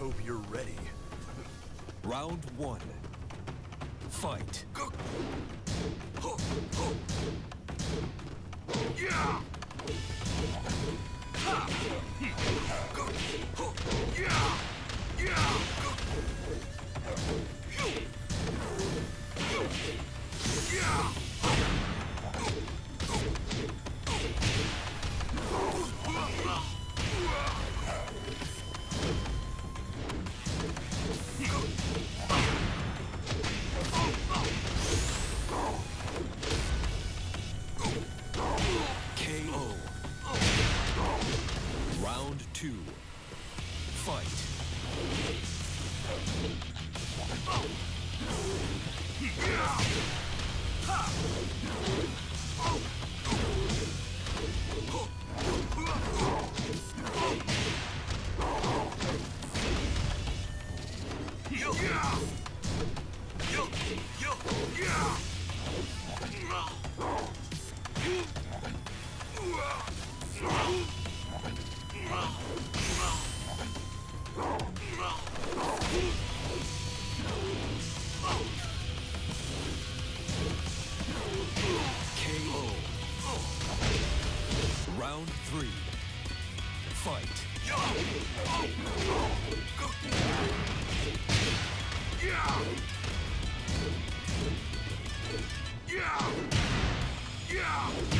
hope you're ready. Round one. Fight. Yeah! Two. Fight. KO. Round. Fight. KO.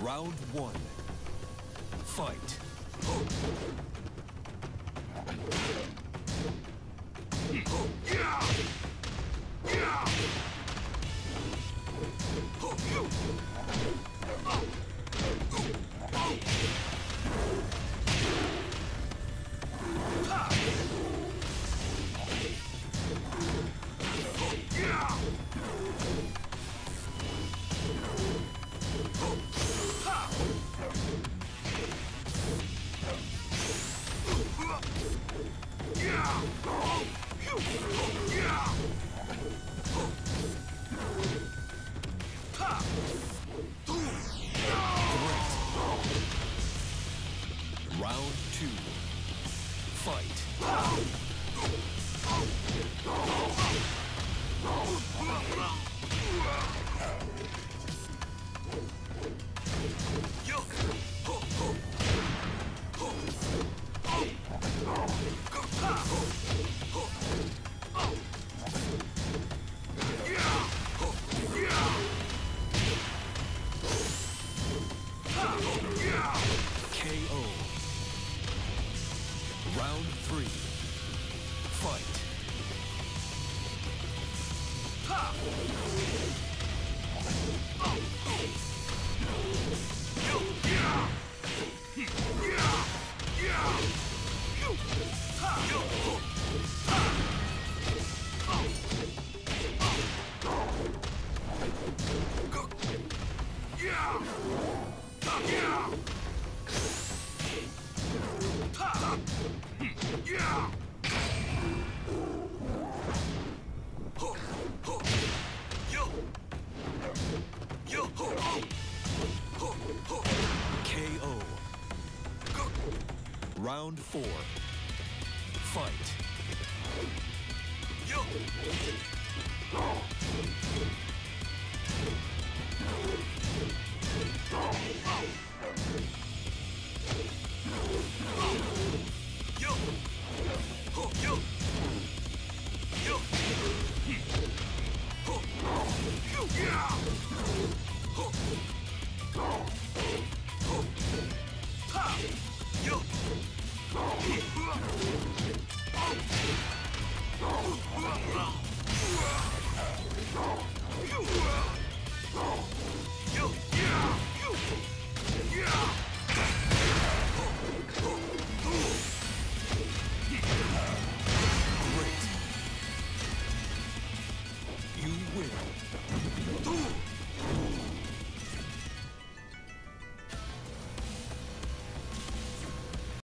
Round one. Fight. Yeah! Round four. Fight. Yo!